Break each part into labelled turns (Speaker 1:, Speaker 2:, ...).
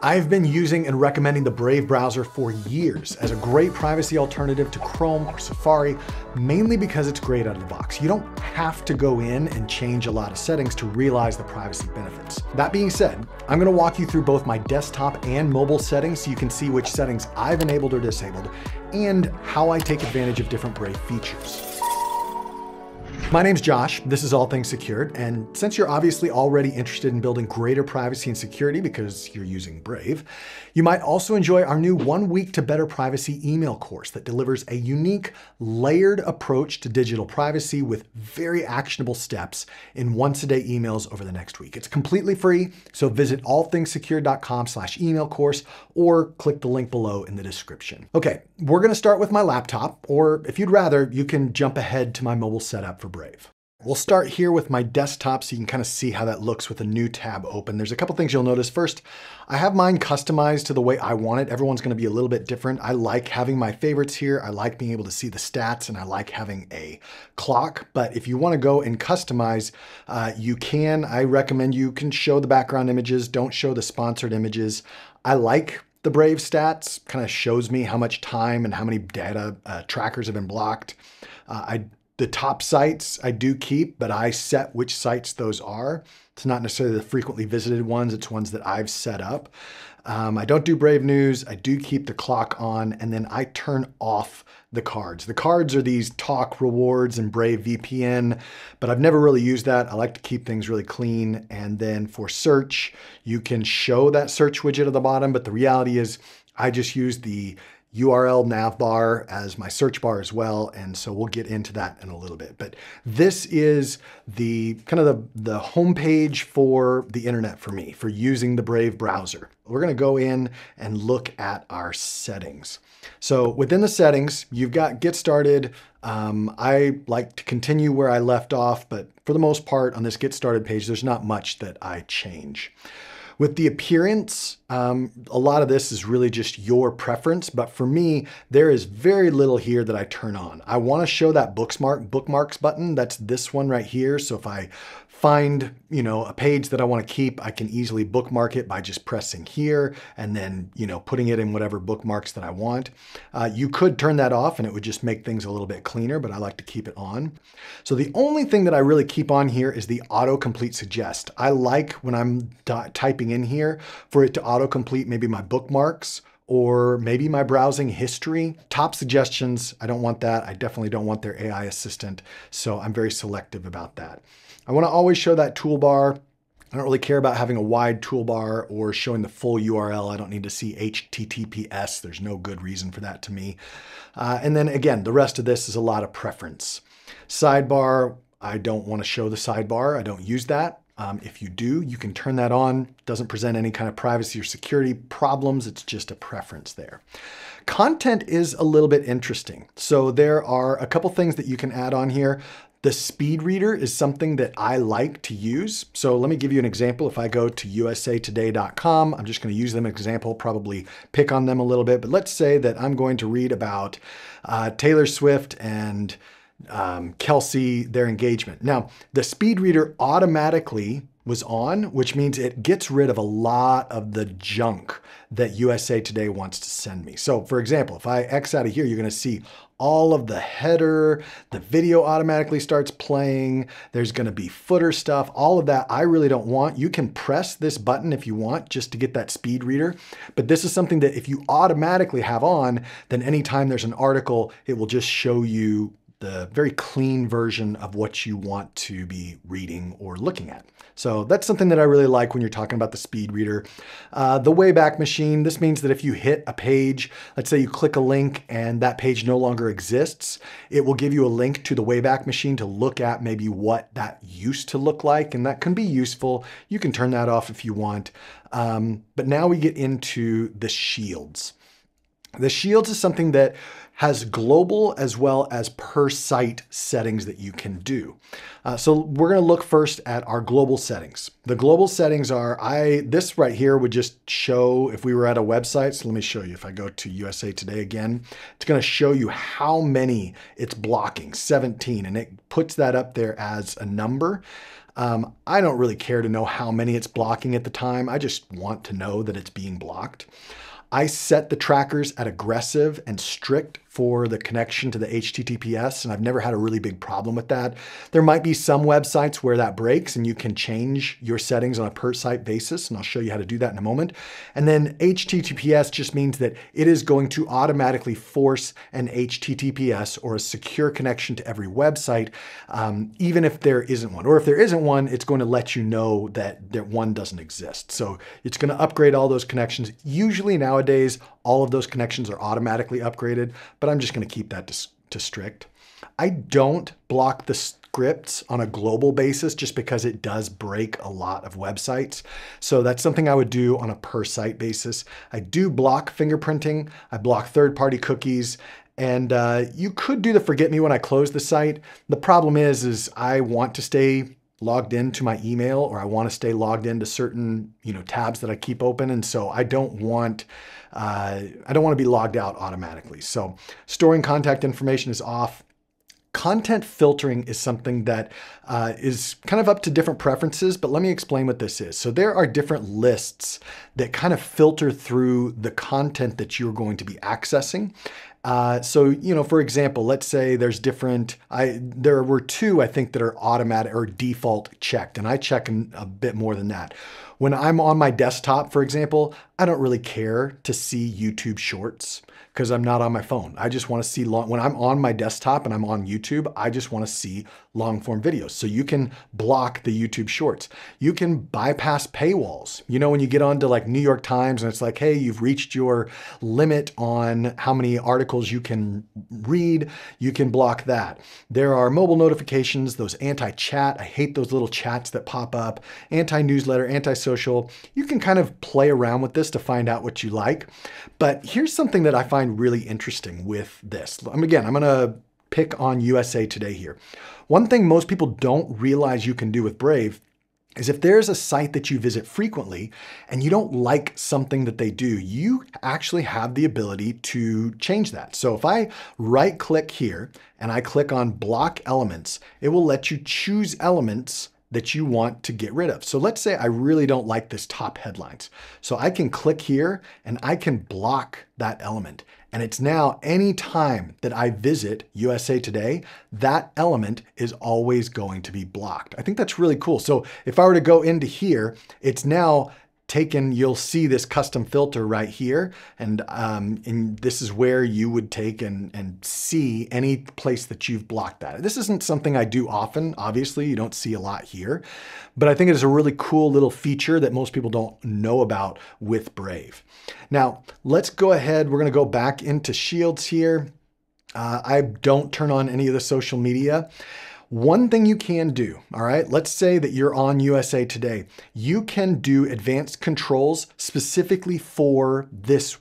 Speaker 1: I've been using and recommending the Brave browser for years as a great privacy alternative to Chrome or Safari, mainly because it's great out of the box. You don't have to go in and change a lot of settings to realize the privacy benefits. That being said, I'm gonna walk you through both my desktop and mobile settings so you can see which settings I've enabled or disabled and how I take advantage of different Brave features. My name's Josh, this is All Things Secured, and since you're obviously already interested in building greater privacy and security because you're using Brave, you might also enjoy our new One Week to Better Privacy email course that delivers a unique, layered approach to digital privacy with very actionable steps in once-a-day emails over the next week. It's completely free, so visit allthingssecured.com slash email course or click the link below in the description. Okay, we're gonna start with my laptop, or if you'd rather, you can jump ahead to my mobile setup for Brave. We'll start here with my desktop so you can kind of see how that looks with a new tab open. There's a couple things you'll notice. First, I have mine customized to the way I want it. Everyone's gonna be a little bit different. I like having my favorites here. I like being able to see the stats and I like having a clock. But if you wanna go and customize, uh, you can. I recommend you can show the background images. Don't show the sponsored images. I like the Brave stats, kind of shows me how much time and how many data uh, trackers have been blocked. Uh, I the top sites I do keep, but I set which sites those are. It's not necessarily the frequently visited ones, it's ones that I've set up. Um, I don't do Brave News, I do keep the clock on, and then I turn off the cards. The cards are these talk rewards and Brave VPN, but I've never really used that. I like to keep things really clean. And then for search, you can show that search widget at the bottom, but the reality is I just use the URL navbar as my search bar as well. And so we'll get into that in a little bit. But this is the kind of the, the homepage for the internet for me, for using the Brave browser. We're gonna go in and look at our settings. So within the settings, you've got get started. Um, I like to continue where I left off, but for the most part on this get started page, there's not much that I change. With the appearance, um, a lot of this is really just your preference, but for me, there is very little here that I turn on. I wanna show that bookmark, bookmarks button, that's this one right here. So if I find, you know, a page that I want to keep, I can easily bookmark it by just pressing here and then, you know, putting it in whatever bookmarks that I want. Uh, you could turn that off and it would just make things a little bit cleaner, but I like to keep it on. So the only thing that I really keep on here is the autocomplete suggest. I like when I'm typing in here for it to autocomplete maybe my bookmarks or maybe my browsing history. Top suggestions, I don't want that. I definitely don't want their AI assistant. So I'm very selective about that. I wanna always show that toolbar. I don't really care about having a wide toolbar or showing the full URL. I don't need to see HTTPS. There's no good reason for that to me. Uh, and then again, the rest of this is a lot of preference. Sidebar, I don't want to show the sidebar. I don't use that. Um, if you do, you can turn that on. Doesn't present any kind of privacy or security problems. It's just a preference there. Content is a little bit interesting. So there are a couple things that you can add on here. The speed reader is something that I like to use. So let me give you an example. If I go to usatoday.com, I'm just going to use them as an example, probably pick on them a little bit. But let's say that I'm going to read about uh, Taylor Swift and um, Kelsey, their engagement. Now, the speed reader automatically was on, which means it gets rid of a lot of the junk that USA Today wants to send me. So for example, if I X out of here, you're gonna see all of the header, the video automatically starts playing, there's gonna be footer stuff, all of that I really don't want. You can press this button if you want just to get that speed reader, but this is something that if you automatically have on, then anytime there's an article, it will just show you the very clean version of what you want to be reading or looking at. So that's something that I really like when you're talking about the speed reader. Uh, the Wayback Machine, this means that if you hit a page, let's say you click a link and that page no longer exists, it will give you a link to the Wayback Machine to look at maybe what that used to look like, and that can be useful. You can turn that off if you want. Um, but now we get into the shields. The shields is something that has global as well as per site settings that you can do. Uh, so we're gonna look first at our global settings. The global settings are, I this right here would just show if we were at a website. So let me show you. If I go to USA Today again, it's gonna show you how many it's blocking, 17, and it puts that up there as a number. Um, I don't really care to know how many it's blocking at the time. I just want to know that it's being blocked. I set the trackers at aggressive and strict for the connection to the HTTPS, and I've never had a really big problem with that. There might be some websites where that breaks and you can change your settings on a per site basis, and I'll show you how to do that in a moment. And then HTTPS just means that it is going to automatically force an HTTPS or a secure connection to every website, um, even if there isn't one. Or if there isn't one, it's going to let you know that, that one doesn't exist. So it's going to upgrade all those connections. Usually nowadays, all of those connections are automatically upgraded, but I'm just gonna keep that to, to strict. I don't block the scripts on a global basis just because it does break a lot of websites. So that's something I would do on a per site basis. I do block fingerprinting, I block third-party cookies, and uh, you could do the forget me when I close the site. The problem is, is I want to stay logged into my email or I want to stay logged into certain you know tabs that I keep open and so I don't want uh, I don't want to be logged out automatically so storing contact information is off Content filtering is something that uh, is kind of up to different preferences, but let me explain what this is. So there are different lists that kind of filter through the content that you're going to be accessing. Uh, so, you know, for example, let's say there's different, I there were two, I think, that are automatic or default checked, and I check a bit more than that. When I'm on my desktop, for example, I don't really care to see YouTube shorts because I'm not on my phone. I just want to see long, when I'm on my desktop and I'm on YouTube, I just want to see long form videos. So you can block the YouTube shorts. You can bypass paywalls. You know, when you get onto like New York Times and it's like, hey, you've reached your limit on how many articles you can read, you can block that. There are mobile notifications, those anti-chat. I hate those little chats that pop up, anti-newsletter, anti-social. You can kind of play around with this to find out what you like. But here's something that I find really interesting with this. Again, I'm gonna pick on USA Today here. One thing most people don't realize you can do with Brave is if there's a site that you visit frequently and you don't like something that they do, you actually have the ability to change that. So if I right click here and I click on block elements, it will let you choose elements that you want to get rid of. So let's say I really don't like this top headlines. So I can click here and I can block that element. And it's now any time that I visit USA Today, that element is always going to be blocked. I think that's really cool. So if I were to go into here, it's now taken, you'll see this custom filter right here. And, um, and this is where you would take and, and see any place that you've blocked that. This isn't something I do often. Obviously, you don't see a lot here, but I think it is a really cool little feature that most people don't know about with Brave. Now, let's go ahead. We're going to go back into Shields here. Uh, I don't turn on any of the social media. One thing you can do, all right, let's say that you're on USA Today. You can do advanced controls specifically for this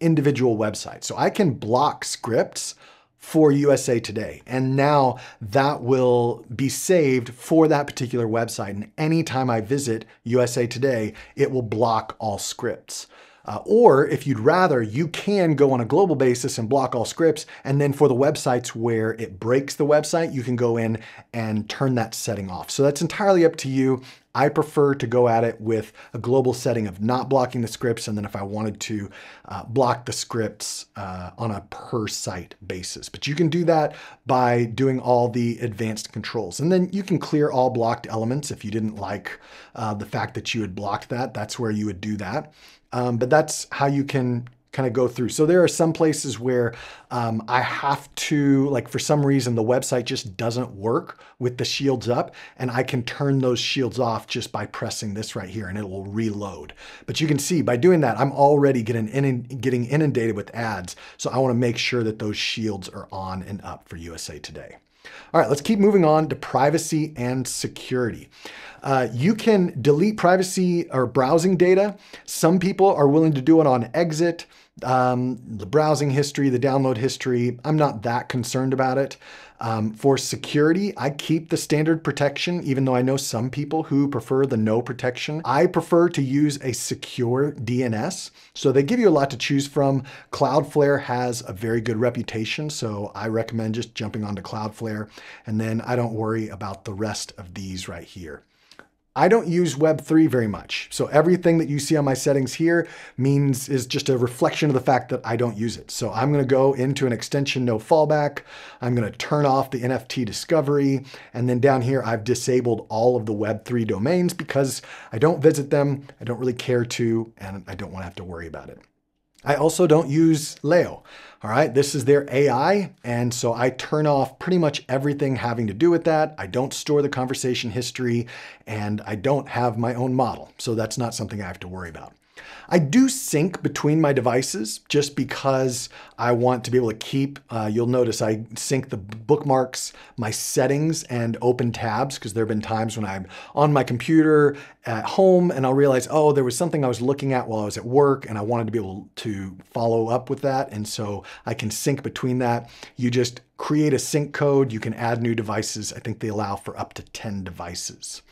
Speaker 1: individual website. So I can block scripts for USA Today. And now that will be saved for that particular website. And anytime I visit USA Today, it will block all scripts. Uh, or if you'd rather, you can go on a global basis and block all scripts. And then for the websites where it breaks the website, you can go in and turn that setting off. So that's entirely up to you. I prefer to go at it with a global setting of not blocking the scripts. And then if I wanted to uh, block the scripts uh, on a per site basis, but you can do that by doing all the advanced controls. And then you can clear all blocked elements. If you didn't like uh, the fact that you had blocked that, that's where you would do that. Um, but that's how you can kind of go through. So there are some places where um, I have to, like for some reason, the website just doesn't work with the shields up and I can turn those shields off just by pressing this right here and it will reload. But you can see by doing that, I'm already getting, in, getting inundated with ads. So I wanna make sure that those shields are on and up for USA Today. All right, let's keep moving on to privacy and security. Uh, you can delete privacy or browsing data. Some people are willing to do it on exit, um, the browsing history, the download history. I'm not that concerned about it. Um, for security, I keep the standard protection, even though I know some people who prefer the no protection. I prefer to use a secure DNS. So they give you a lot to choose from. Cloudflare has a very good reputation, so I recommend just jumping onto Cloudflare, and then I don't worry about the rest of these right here. I don't use Web3 very much. So everything that you see on my settings here means is just a reflection of the fact that I don't use it. So I'm gonna go into an extension no fallback. I'm gonna turn off the NFT discovery. And then down here, I've disabled all of the Web3 domains because I don't visit them, I don't really care to, and I don't wanna have to worry about it. I also don't use Leo. All right, this is their AI, and so I turn off pretty much everything having to do with that. I don't store the conversation history, and I don't have my own model, so that's not something I have to worry about. I do sync between my devices just because I want to be able to keep, uh, you'll notice I sync the bookmarks, my settings, and open tabs because there have been times when I'm on my computer at home and I'll realize, oh, there was something I was looking at while I was at work and I wanted to be able to follow up with that. And so I can sync between that. You just create a sync code. You can add new devices. I think they allow for up to 10 devices.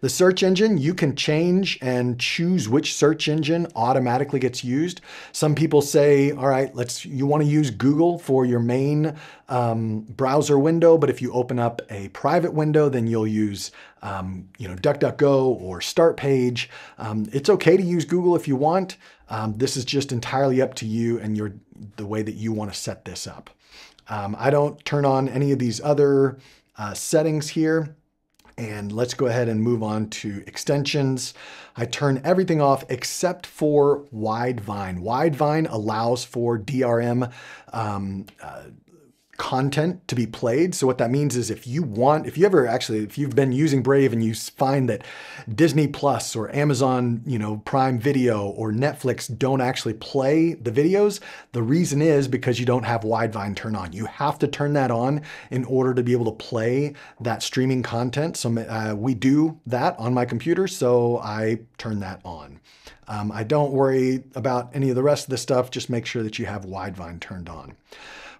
Speaker 1: The search engine, you can change and choose which search engine automatically gets used. Some people say, all right, let's, you want to use Google for your main um, browser window, but if you open up a private window, then you'll use, um, you know, DuckDuckGo or Start Page. Um, it's okay to use Google if you want. Um, this is just entirely up to you and your the way that you want to set this up. Um, I don't turn on any of these other uh, settings here. And let's go ahead and move on to extensions. I turn everything off except for Widevine. Widevine allows for DRM um, uh, content to be played. So what that means is if you want, if you ever actually, if you've been using Brave and you find that Disney Plus or Amazon, you know, Prime Video or Netflix don't actually play the videos, the reason is because you don't have Widevine turn on. You have to turn that on in order to be able to play that streaming content. So uh, we do that on my computer, so I turn that on. Um, I don't worry about any of the rest of the stuff. Just make sure that you have Widevine turned on.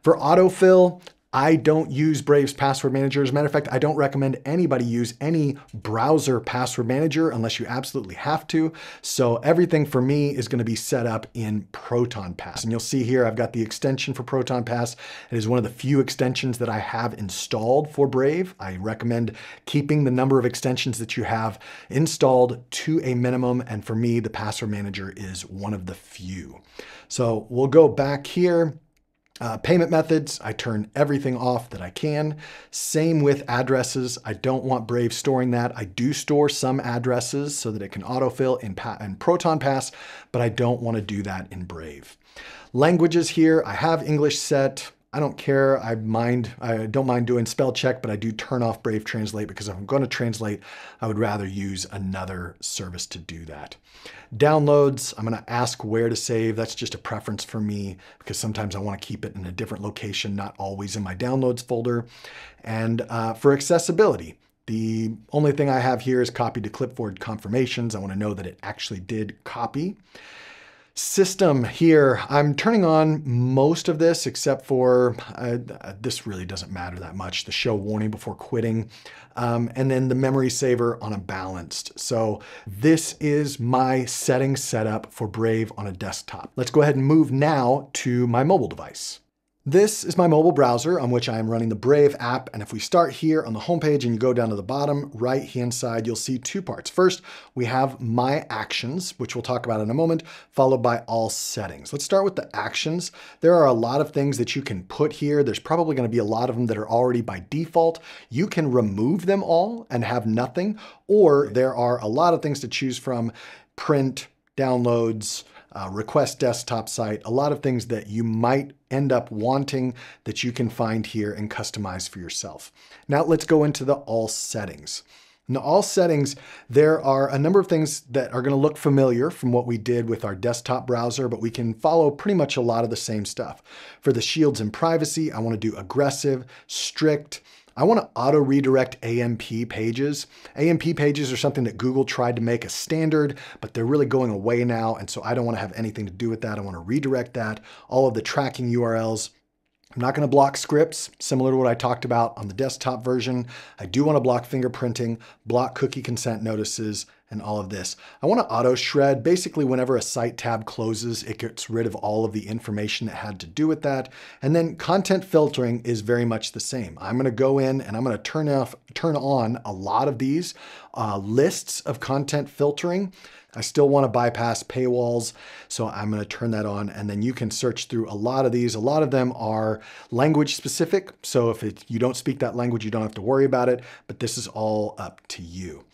Speaker 1: For autofill, I don't use Brave's password manager. As a matter of fact, I don't recommend anybody use any browser password manager unless you absolutely have to. So everything for me is gonna be set up in Proton Pass. And you'll see here, I've got the extension for Proton Pass. It is one of the few extensions that I have installed for Brave. I recommend keeping the number of extensions that you have installed to a minimum. And for me, the password manager is one of the few. So we'll go back here uh, payment methods, I turn everything off that I can. Same with addresses. I don't want Brave storing that. I do store some addresses so that it can autofill in, in Proton Pass, but I don't want to do that in Brave. Languages here, I have English set. I don't care. I mind. I don't mind doing spell check, but I do turn off Brave Translate because if I'm going to translate, I would rather use another service to do that. Downloads, I'm going to ask where to save. That's just a preference for me because sometimes I want to keep it in a different location, not always in my downloads folder. And uh, for accessibility, the only thing I have here is copy to clipboard confirmations. I want to know that it actually did copy system here, I'm turning on most of this except for, uh, this really doesn't matter that much, the show warning before quitting, um, and then the memory saver on a balanced. So this is my setting setup for Brave on a desktop. Let's go ahead and move now to my mobile device. This is my mobile browser on which I am running the Brave app. And if we start here on the homepage and you go down to the bottom right hand side, you'll see two parts. First, we have my actions, which we'll talk about in a moment, followed by all settings. Let's start with the actions. There are a lot of things that you can put here. There's probably gonna be a lot of them that are already by default. You can remove them all and have nothing, or there are a lot of things to choose from, print, downloads, uh, request desktop site, a lot of things that you might end up wanting that you can find here and customize for yourself. Now let's go into the all settings. In the all settings, there are a number of things that are gonna look familiar from what we did with our desktop browser, but we can follow pretty much a lot of the same stuff. For the shields and privacy, I wanna do aggressive, strict, I want to auto redirect AMP pages. AMP pages are something that Google tried to make a standard, but they're really going away now. And so I don't want to have anything to do with that. I want to redirect that. All of the tracking URLs. I'm not going to block scripts, similar to what I talked about on the desktop version. I do want to block fingerprinting, block cookie consent notices, and all of this. I want to auto shred. Basically, whenever a site tab closes, it gets rid of all of the information that had to do with that. And then content filtering is very much the same. I'm going to go in and I'm going to turn off, turn on a lot of these uh, lists of content filtering. I still want to bypass paywalls, so I'm going to turn that on and then you can search through a lot of these. A lot of them are language specific, so if it, you don't speak that language, you don't have to worry about it, but this is all up to you.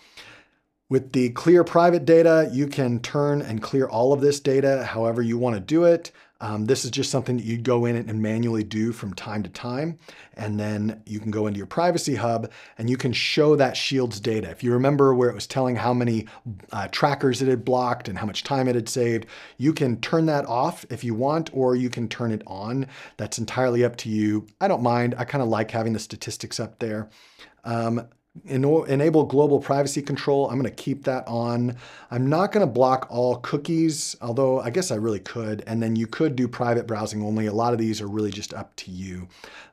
Speaker 1: With the clear private data, you can turn and clear all of this data however you want to do it. Um, this is just something that you'd go in and manually do from time to time. And then you can go into your privacy hub and you can show that Shields data. If you remember where it was telling how many uh, trackers it had blocked and how much time it had saved, you can turn that off if you want, or you can turn it on. That's entirely up to you. I don't mind. I kind of like having the statistics up there. Um, enable global privacy control. I'm going to keep that on. I'm not going to block all cookies, although I guess I really could. And then you could do private browsing only. A lot of these are really just up to you.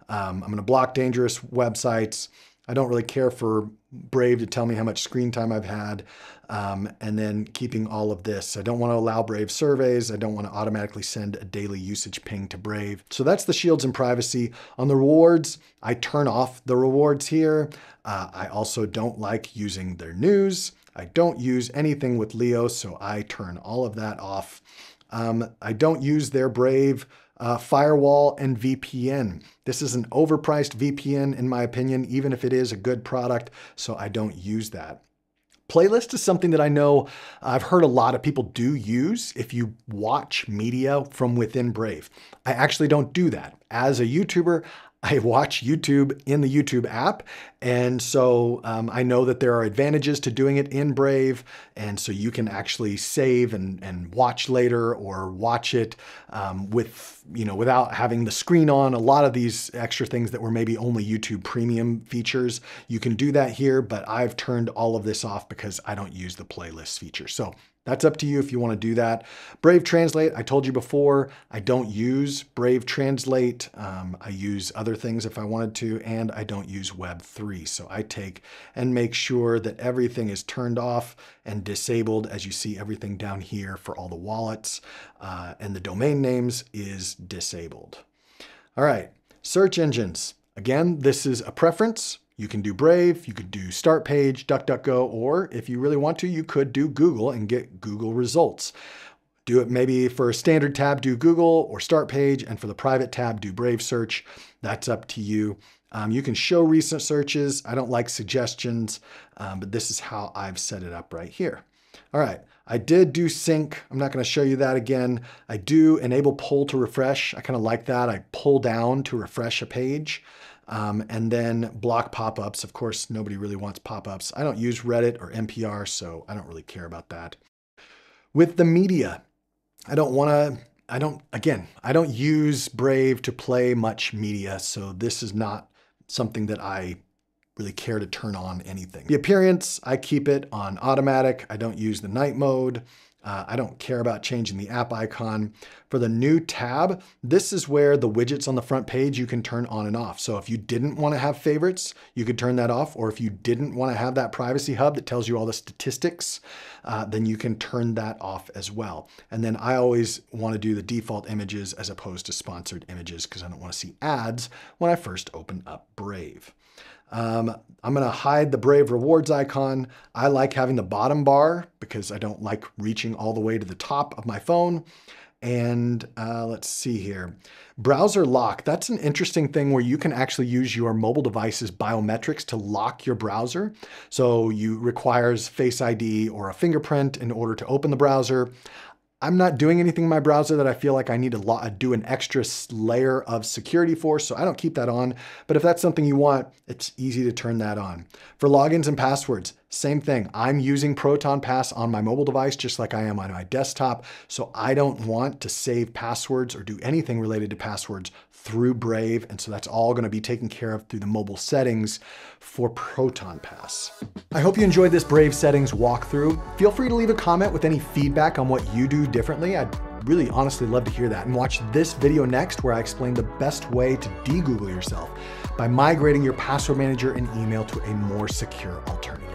Speaker 1: Um, I'm going to block dangerous websites. I don't really care for Brave to tell me how much screen time I've had. Um, and then keeping all of this. I don't want to allow Brave surveys. I don't want to automatically send a daily usage ping to Brave. So that's the shields and privacy. On the rewards, I turn off the rewards here. Uh, I also don't like using their news. I don't use anything with Leo, so I turn all of that off. Um, I don't use their Brave uh, firewall and VPN. This is an overpriced VPN in my opinion, even if it is a good product, so I don't use that. Playlist is something that I know I've heard a lot of people do use if you watch media from within Brave. I actually don't do that. As a YouTuber, I watch YouTube in the YouTube app. And so um, I know that there are advantages to doing it in Brave. And so you can actually save and, and watch later or watch it um, with, you know, without having the screen on. A lot of these extra things that were maybe only YouTube premium features, you can do that here, but I've turned all of this off because I don't use the playlist feature. So that's up to you if you want to do that. Brave Translate, I told you before, I don't use Brave Translate. Um, I use other things if I wanted to, and I don't use Web3. So I take and make sure that everything is turned off and disabled, as you see everything down here for all the wallets, uh, and the domain names is disabled. All right, search engines. Again, this is a preference. You can do Brave, you could do Start Page, DuckDuckGo, or if you really want to, you could do Google and get Google results. Do it maybe for a standard tab, do Google or Start Page, and for the private tab, do Brave Search. That's up to you. Um, you can show recent searches. I don't like suggestions, um, but this is how I've set it up right here. All right, I did do sync. I'm not gonna show you that again. I do enable pull to refresh. I kind of like that. I pull down to refresh a page. Um, and then block pop-ups. Of course, nobody really wants pop-ups. I don't use Reddit or NPR, so I don't really care about that. With the media, I don't want to, I don't, again, I don't use Brave to play much media, so this is not something that I really care to turn on anything. The appearance, I keep it on automatic. I don't use the night mode. Uh, I don't care about changing the app icon. For the new tab, this is where the widgets on the front page you can turn on and off. So if you didn't want to have favorites, you could turn that off. Or if you didn't want to have that privacy hub that tells you all the statistics, uh, then you can turn that off as well. And then I always want to do the default images as opposed to sponsored images because I don't want to see ads when I first open up Brave. Um, I'm gonna hide the Brave Rewards icon. I like having the bottom bar because I don't like reaching all the way to the top of my phone. And uh, let's see here. Browser lock, that's an interesting thing where you can actually use your mobile device's biometrics to lock your browser. So you requires Face ID or a fingerprint in order to open the browser. I'm not doing anything in my browser that I feel like I need to uh, do an extra layer of security for, so I don't keep that on. But if that's something you want, it's easy to turn that on. For logins and passwords, same thing. I'm using Proton Pass on my mobile device just like I am on my desktop, so I don't want to save passwords or do anything related to passwords through Brave, and so that's all gonna be taken care of through the mobile settings for Proton Pass. I hope you enjoyed this Brave settings walkthrough. Feel free to leave a comment with any feedback on what you do differently. I'd really honestly love to hear that. And watch this video next where I explain the best way to de-Google yourself by migrating your password manager and email to a more secure alternative.